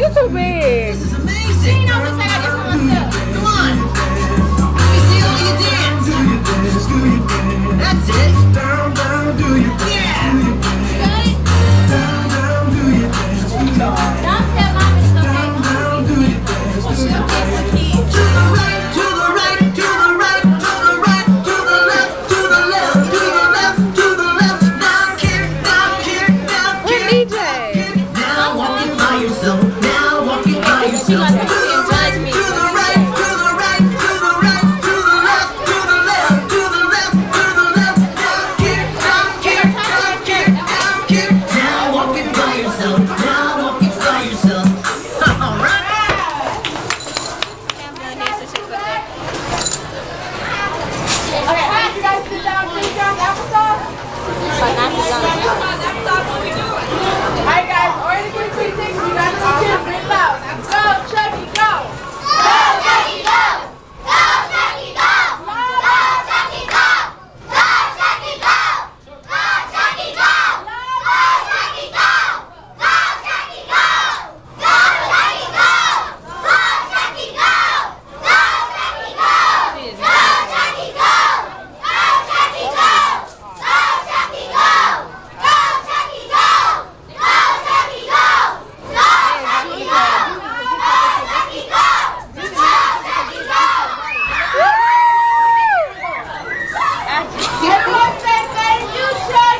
you too big. This is amazing. She almost like I just want to. Come on. Let me see all you dance. Do your dance, do your dance. That's it. Down, down, do your dance. Yeah. 尽管再 Everyone say thank you, Shirley.